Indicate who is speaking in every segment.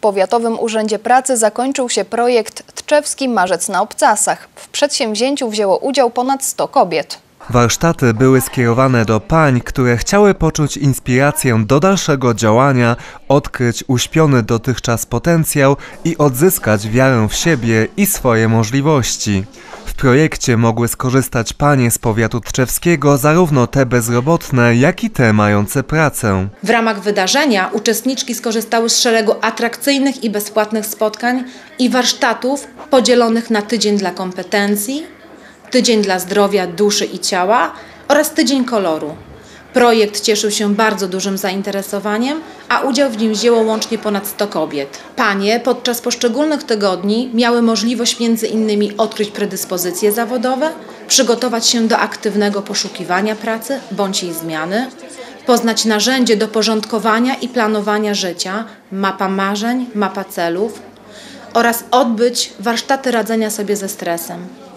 Speaker 1: Powiatowym Urzędzie Pracy zakończył się projekt Tczewski Marzec na Obcasach. W przedsięwzięciu wzięło udział ponad 100 kobiet.
Speaker 2: Warsztaty były skierowane do pań, które chciały poczuć inspirację do dalszego działania, odkryć uśpiony dotychczas potencjał i odzyskać wiarę w siebie i swoje możliwości. Projekcie mogły skorzystać panie z powiatu tczewskiego, zarówno te bezrobotne, jak i te mające pracę.
Speaker 3: W ramach wydarzenia uczestniczki skorzystały z szeregu atrakcyjnych i bezpłatnych spotkań i warsztatów podzielonych na tydzień dla kompetencji, tydzień dla zdrowia, duszy i ciała oraz tydzień koloru. Projekt cieszył się bardzo dużym zainteresowaniem, a udział w nim wzięło łącznie ponad 100 kobiet. Panie podczas poszczególnych tygodni miały możliwość między innymi odkryć predyspozycje zawodowe, przygotować się do aktywnego poszukiwania pracy bądź jej zmiany, poznać narzędzie do porządkowania i planowania życia, mapa marzeń, mapa celów oraz odbyć warsztaty radzenia sobie ze stresem.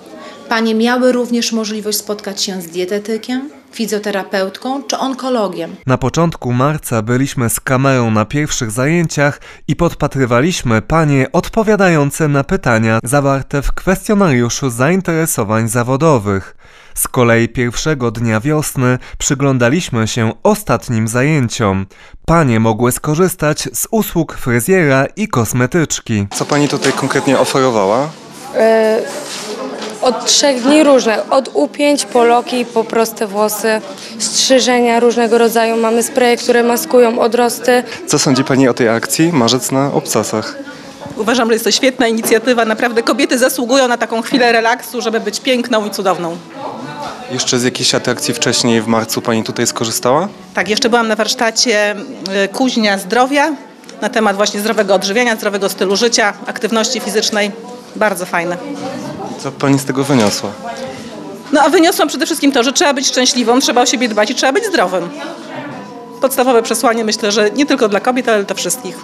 Speaker 3: Panie miały również możliwość spotkać się z dietetykiem, fizjoterapeutką czy onkologiem.
Speaker 2: Na początku marca byliśmy z kamerą na pierwszych zajęciach i podpatrywaliśmy panie odpowiadające na pytania zawarte w kwestionariuszu zainteresowań zawodowych. Z kolei pierwszego dnia wiosny przyglądaliśmy się ostatnim zajęciom. Panie mogły skorzystać z usług fryzjera i kosmetyczki.
Speaker 4: Co pani tutaj konkretnie oferowała?
Speaker 5: Od trzech dni różne, od upięć po loki, po proste włosy, strzyżenia różnego rodzaju. Mamy spreje, które maskują odrosty.
Speaker 4: Co sądzi pani o tej akcji Marzec na obcasach?
Speaker 6: Uważam, że jest to świetna inicjatywa. Naprawdę kobiety zasługują na taką chwilę relaksu, żeby być piękną i cudowną.
Speaker 4: Jeszcze z jakiejś atrakcji wcześniej w marcu pani tutaj skorzystała?
Speaker 6: Tak, jeszcze byłam na warsztacie y, Kuźnia Zdrowia na temat właśnie zdrowego odżywiania, zdrowego stylu życia, aktywności fizycznej. Bardzo fajne.
Speaker 4: Co pani z tego wyniosła?
Speaker 6: No a wyniosłam przede wszystkim to, że trzeba być szczęśliwą, trzeba o siebie dbać i trzeba być zdrowym. Podstawowe przesłanie myślę, że nie tylko dla kobiet, ale dla wszystkich.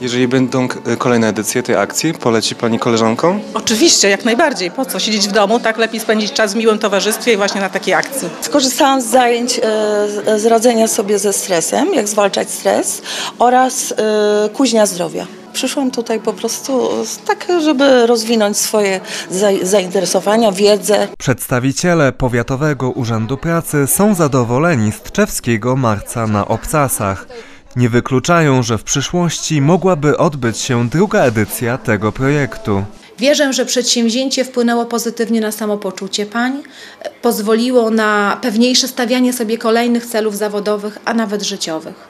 Speaker 4: Jeżeli będą kolejne edycje tej akcji, poleci pani koleżankom?
Speaker 6: Oczywiście, jak najbardziej. Po co siedzieć w domu? Tak lepiej spędzić czas w miłym towarzystwie i właśnie na takiej akcji.
Speaker 7: Skorzystałam z zajęć e, z- radzenia sobie ze stresem, jak zwalczać stres oraz e, kuźnia zdrowia. Przyszłam tutaj po prostu z- tak, żeby rozwinąć swoje za- zainteresowania, wiedzę.
Speaker 2: Przedstawiciele Powiatowego Urzędu Pracy są zadowoleni z Tczewskiego Marca na Obcasach. Nie wykluczają, że w przyszłości mogłaby odbyć się druga edycja tego projektu.
Speaker 3: Wierzę, że przedsięwzięcie wpłynęło pozytywnie na samopoczucie pań, pozwoliło na pewniejsze stawianie sobie kolejnych celów zawodowych, a nawet życiowych.